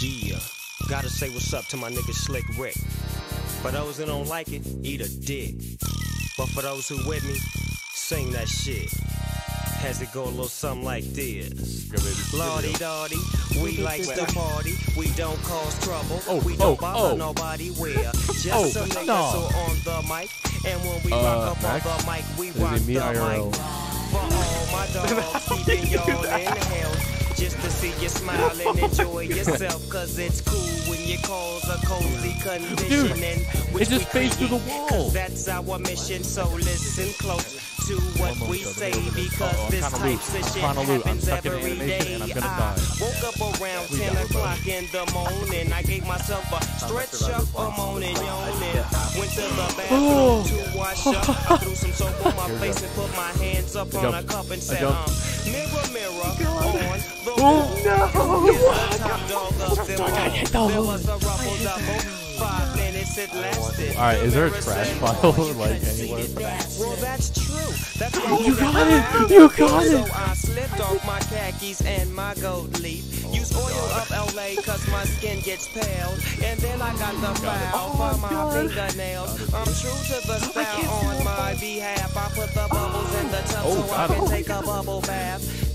Yeah, gotta say what's up to my nigga Slick Rick. For those who don't like it, eat a dick. But for those who with me, sing that shit. Has it go a little something like this? Lordy dotty, we like to party. We don't cause trouble. Oh, we don't oh, bother oh. nobody. We're just Oh, some niggas no. who on the mic. And when we Uh, rock up Max? on the mic, we Is rock it me the IRL? mic. For all my dogs, keeping y'all in hell. Just to see you smile and enjoy yourself. Cause it's cool when you cause a cozy condition. and which it just we faced through the create. wall. 'Cause that's our mission. So listen close to what One more we say then we'll do this. because Uh-oh, I'm this kinda type loose. of I'm shit kinda. I'm happens stuck in every animation and I'm gonna die. woke up around We 10 got it, buddy. o'clock in the morning. I gave myself a stretch up, a moaning, yawning. Went to the Oh. bathroom to wash up. I threw some soap on my face and put my hands up on a cup and said, um, Mirror, mirror, on the Oh, wall. no. Who's the top dog them all? There was a double. Lasted. Alright, is there a trash pile, like, "You couldn't anywhere?" see that." Well, that's true. That's why You got it. You got it. So I slipped off my khakis and my gold leaf. Oh Use oil of Olay cause my skin gets pale. And then I got the foul oh for my fingernails. I'm true to the style on my behalf. I put the bubbles in the tub Oh, so I can take a bubble bath.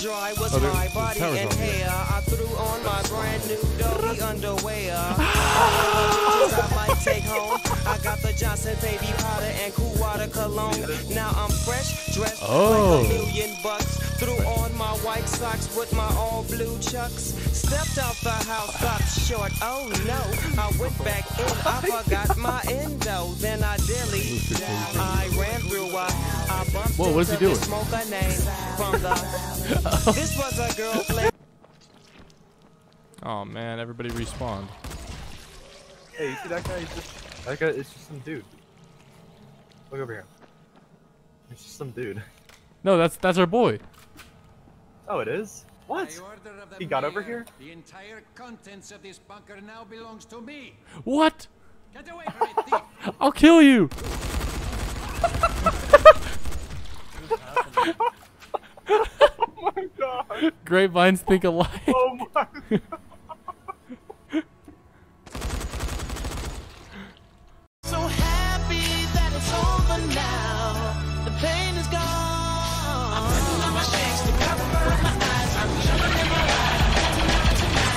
Dry was Oh, my body and hair. I threw on my brand new doggy underwear. I might take home. I got the Johnson baby powder and cool water cologne. Now I'm fresh, dressed Oh. like a oh. million bucks. Threw on my white socks with my all blue chucks. Stepped out the house, stopped short. Oh no, I went back in. I forgot my endo. Then I dilly. I ran through. I, I bumped Whoa, what is he doing? This Smoker name from the. This was a girl play. Oh man, everybody respawned. Hey, you see that guy? He's just that guy. It's just some dude. Look over here. It's just some dude. No, that's that's our boy. Oh, it is. What? By order He got over here? The entire contents of this bunker now belongs to me. What? Get away from it, thief! I'll kill you. Oh my god! Grapevines think alike. Oh my! So happy that it's over now. The pain is gone. I'm putting on my shades to cover my eyes. I'm jumping in my ride.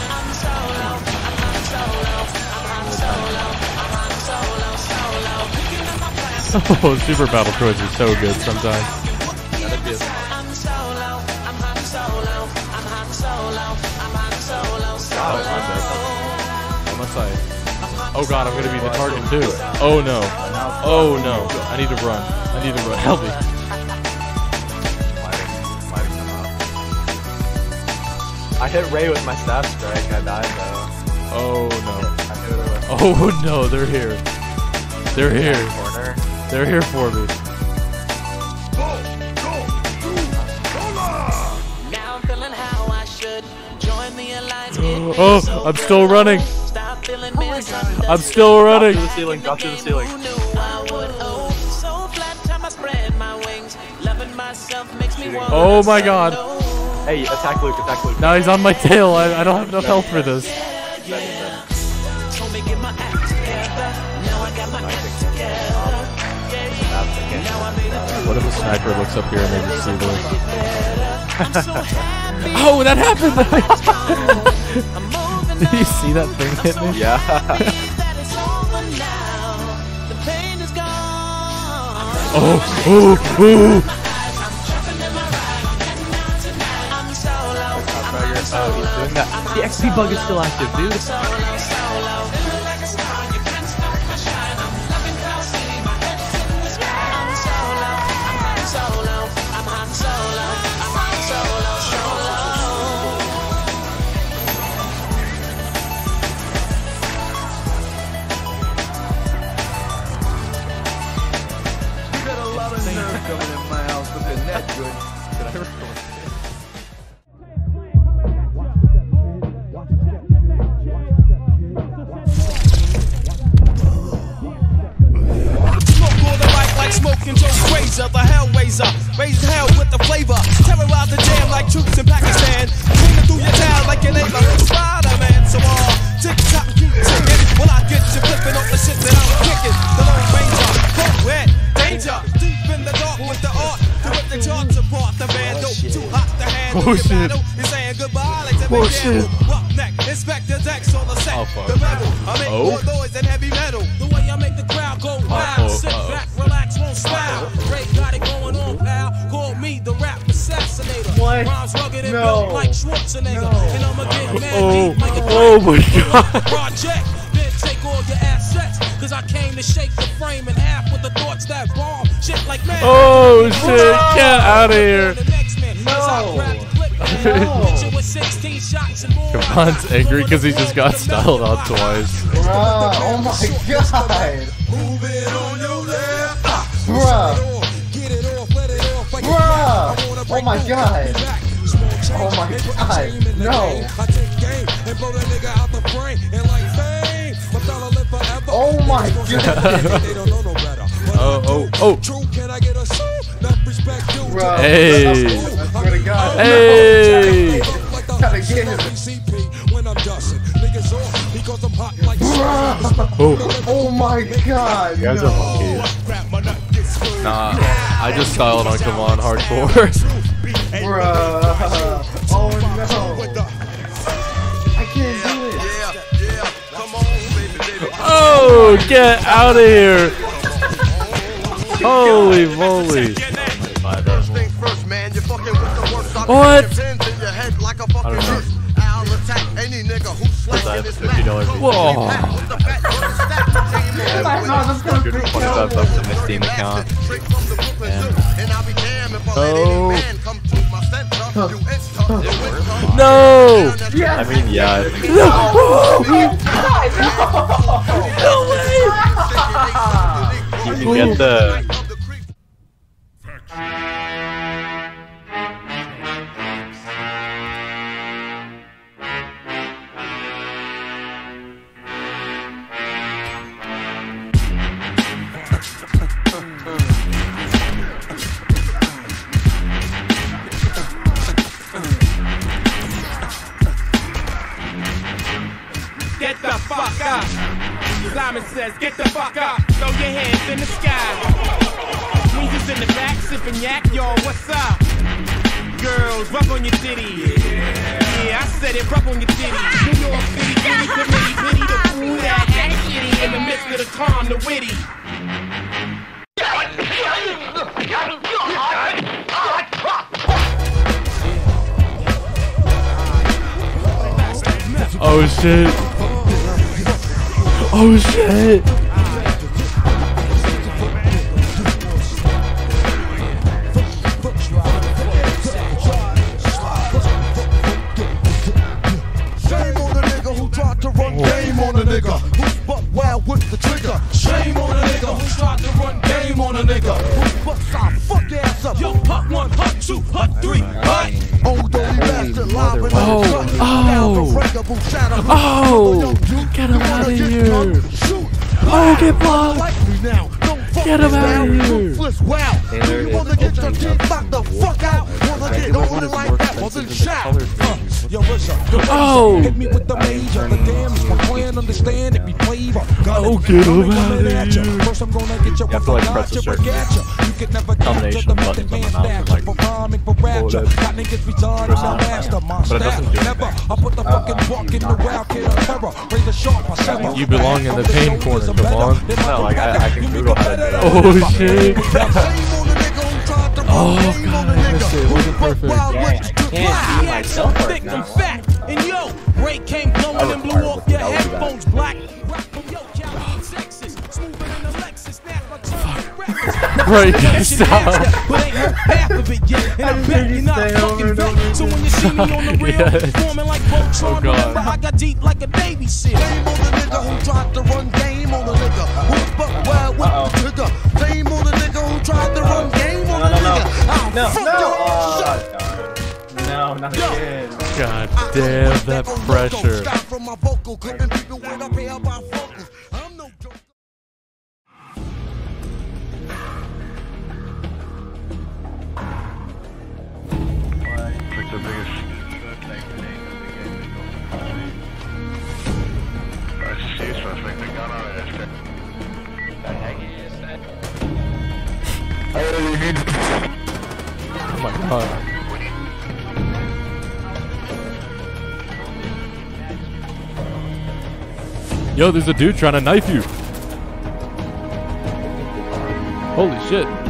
I'm solo. I'm on solo. I'm on solo. I'm on solo. Solo. Picking up my plans. Oh, Super Battle Toys are so good sometimes. Solo. Oh god, I'm gonna be the target too. Oh no. Oh no. I need to run. I need to run. Help me. I hit Ray with my staff strike. I died though. Oh no. I knew there was Oh no, they're here. They're here. They're here for me. Now I'm feeling how I should. Join the alliance. get me Oh, I'm still running. Stop feeling oh misunderstood. I'm still running. Drop to the ceiling. Drop to the ceiling. Who knew I would? Oh, so flat time I spread my wings. Loving myself makes me want. Oh my god. Hey, attack Luke. Attack Luke. Now he's on my tail. I, I don't have enough health for this. Told me get my act together. Now I got my act together. Yeah, now I made it What if a sniper looks up here and they just see this? I'm so happy. Oh, that happened! I'm moving Did you see that thing hit me? Yeah. that it's over now. The pain is gone. Oh, oh, oh! I'm jumping in my ride. I'm solo. Oh, he's doing that. The XP bug is still active, dude. You're flipping off the shit that I'm kicking. The Lone Ranger, wet, danger. Deep in the dark with the art to rip the charts apart. The too hot to handle. Oh, shit. You're saying goodbye like the oh, shit. Neck, on the set. Oh. The I make oh. more noise than heavy metal. The way I make the crowd go wild. Uh-oh, uh-oh. back, relax, won't got it going on, pal. Call me the rap. What? No. like No. And I'ma oh. like a Oh, my God to shake the frame in half with the thoughts that bomb. Shit like man. Oh shit, get out of here. No. Kavan's angry because he just got styled on twice. Bruh, oh my god. Move it on your left. Ah, bruh. Get it off, let it off. Bruh. cat. I wanna Oh my your God. back. Small oh change, Oh my hit the God. shame in the No. My god. They don't know no better. But Oh, oh, oh. True, can I get a soul? Respect due. Hey. I swear to God. Hey. like the Gotta hot get shit him. on BCP when I'm dusting. Niggas off because I'm hot like Bruh. Oh, Oh my god. You guys no. are monkeys. nah, I just styled on Come On hardcore. Bruh. Oh no. Oh, get out of here. Holy moly. First things first, man. You're fucking with the worst. I'll What? put your pins in your head like a fucking don't know. fish. I'll attack any nigga who's slanging this $50 Mac. Whoa. With the fat gun stack, take him Oh my god, that's gonna freak out. bucks in my Steam account. Straight from the Brooklyn Zoo. And I'll be damned if a lady Oh. man come to my center. You enter, you enter. No. Yes. I mean, yeah. I think you can get the. Calm, the witty. Oh shit. Oh shit. Nigga. Who bucks our fuck ass up. Yo, hut one, hut two, hut three, hut. Old dirty bastard live and Oh, on the oh. Unbreakable. Oh. oh, get him out of here. Shoot. Oh, get blocked. Like me now. Don't fuck Get him me outta now. here. Wow. Taylor you is wanna get your opening teeth up knocked the fuck out? Wanna get on it is like that? Well, expensive then shout. Color version. Yo. Oh. Hit me with the major. The damage, my plan, understand it be flavor. Gun Oh, get I'm him coming outta at ya. here. First, I'm gonna get you You have to, like, press a gotcha, certain. You can never combination capture the of buttons on the mouse like, For rhyming, for rapture. Got niggas retarded, Press I on. master my But it style. doesn't do Never. I put the fucking buck in the wild kid of terror. Raise a sharp, I sever. You belong in the pain corner, come on. No, like, I- I can Google how to do that. Oh shit. Oh game god, a I missed it. It wasn't perfect. wild Dang, with I can't see myself right thick now. and fat. And yo, Ray came blowing and blew off your headphones black. Rap from yo, Cali, Texas. Smoother than a Lexus. Snap like two rappers. Right, stop. But ain't heard half of it yet. And I bet you're not a say over fucking and So when you see me on the real, Yes. forming like Voltron, Oh, remember I got deep like a Navy SEAL. Shame on the nigga who tried to run game on a nigga No, fuck no. your ass Oh, up. No, not again. God damn that pressure. Yo, there's a dude trying to knife you. Holy shit.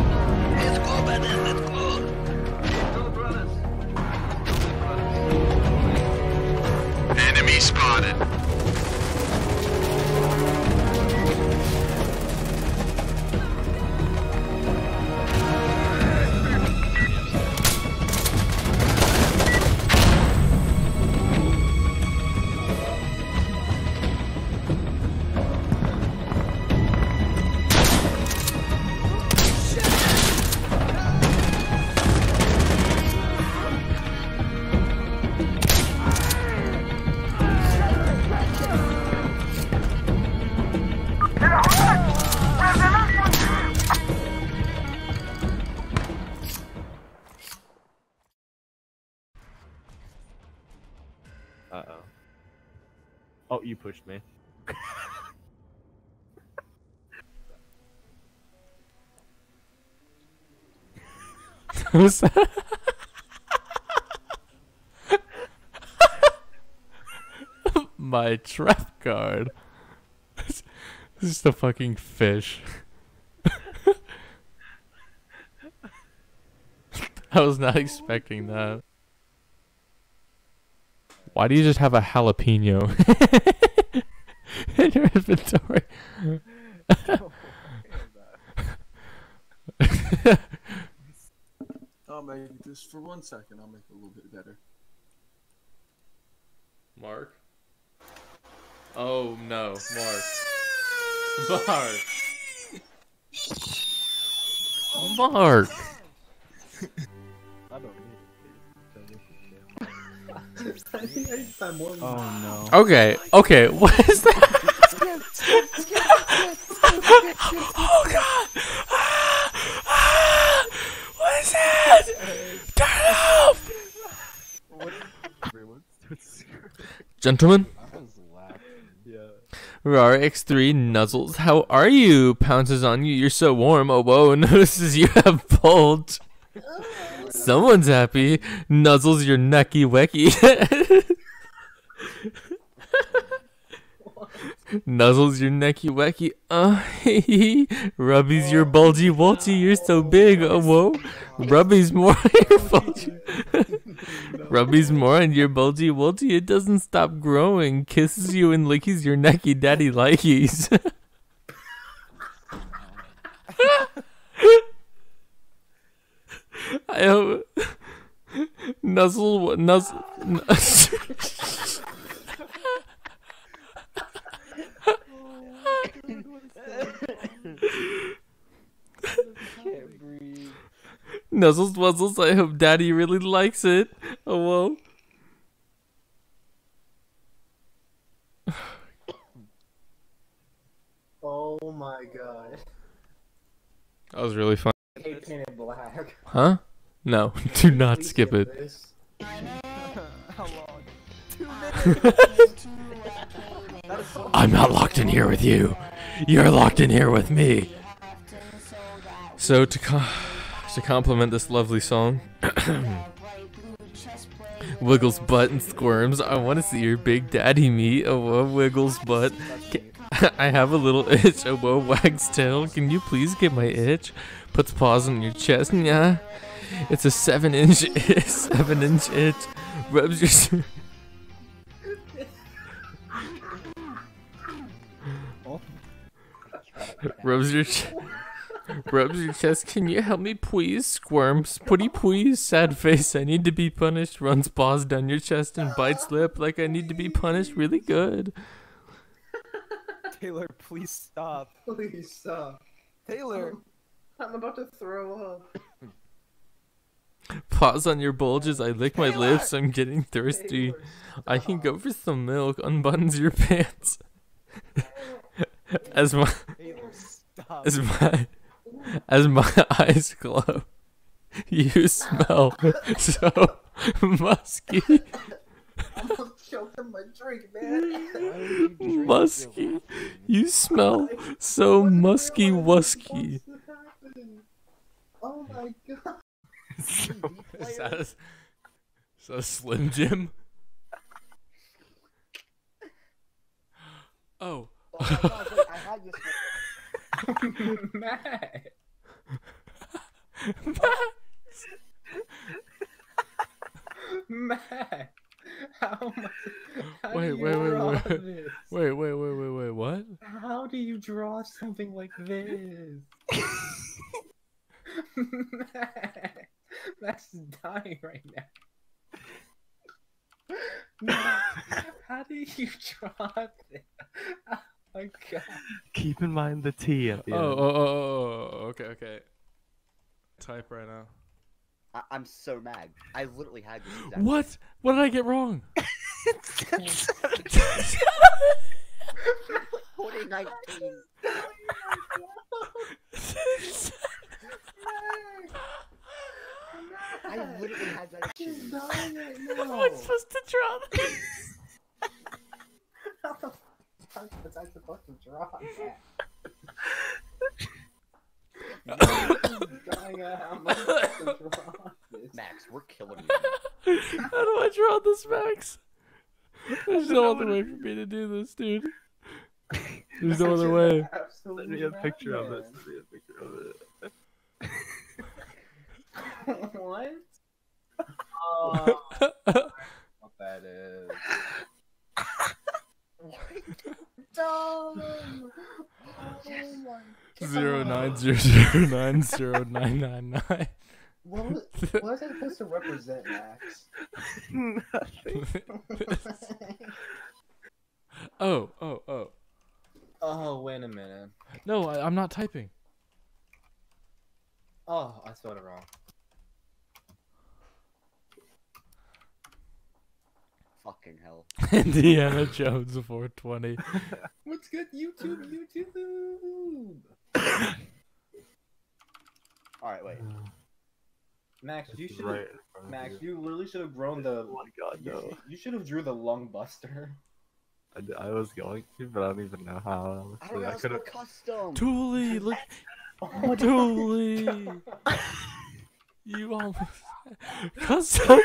Oh, you pushed me. Who's that? My trap card. This is the fucking fish. I was not expecting that. Why do you just have a jalapeno in your inventory? I'll make this for one second. I'll make it a little bit better. Mark? Oh no, Mark. Mark. Mark. I don't I think I need to find more. Oh Okay, okay, what is that? oh god! Ah, ah, what is that? Turn it off! Gentlemen? RAR X3 Nuzzles, how are you? Pounces on you, you're so warm. Oh whoa, notices you have bulge. Someone's happy. Nuzzles your necky wecky. Nuzzles your necky wecky. Uh, Rubbies your bulgy wolty. You're so big. Oh, whoa. Rubbies more on your bulgy. Rubbies more on your bulgy wolty. It doesn't stop growing. Kisses you and lickies your necky daddy likies. I hope. Nuzzle. Nuzzle. Nuzzles Wuzzles, I hope daddy really likes it. Oh, whoa. Oh my god. That was really fun. Hate painted black. Huh? No, do not Please skip skip it. this. How? I'm not locked in here with you. You're locked in here with me. So to co- to compliment this lovely song, wiggles butt and squirms. I want to see your big daddy meat. Oh, wiggles butt. Ca- I have a little itch. Oh, whoa, wags tail. Can you please get my itch? Puts paws on your chest. Yeah, it's a seven inch, itch. seven inch itch. Rubs your. rubs your ch- rubs your chest. Can you help me, please? Squirms, putty, please. Sad face. I need to be punished. Runs paws down your chest and bites lip like I need to be punished. Really good. Taylor, please stop. Please stop. Taylor. I'm about to throw up. Pause on your bulges. I lick my lips. I'm getting thirsty. I can go for some milk. Unbuttons your pants. as my Taylor, stop. as my as my eyes glow, you smell so musky, I'm gonna on my drink, man. musky. You smell so musky wusky. Oh my god. Is that a, is that a Slim Jim? Oh, gosh, wait, I had this. Matt. Matt. How much? How Wait, wait, wait, wait, this? wait, wait, wait, wait, wait, what? How do you draw something like this? Matt. Matt's dying right now. Matt, how do you draw this? Oh my god. Keep in mind the T at the Oh, end. oh, oh, oh, oh, okay, okay. Type right now. I- I'm so mad. I literally had this. Exact What? What did I get wrong? 2019. I literally had that. He's issue. dying right How am now. I supposed to draw this? How the fuck was I supposed to draw that? Dying out. How am I supposed to draw this? Max, we're killing you. How do I draw this, Max? There's no other way for me to do this, dude. There's no other way. Send me a picture of it. Send me a picture of it. what? Oh, what that is. Dumb. Zero nine zero zero nine zero nine nine nine. What was, what was I supposed to represent, Max? Oh, oh, oh. oh, wait a minute. No, I, I'm not typing. Oh, I spelled it wrong. Fucking hell. Indiana Jones 420. What's good? YouTube, YouTube. All right, wait. Max, you should. right in front of Max, you. you literally should have grown oh the. Oh my god, You, no. you should have drew the lung buster. I was going to, but I don't even know how. I don't honestly. know. I could have. custom. Dooley, look. Oh, Dooley. You almost. Custom.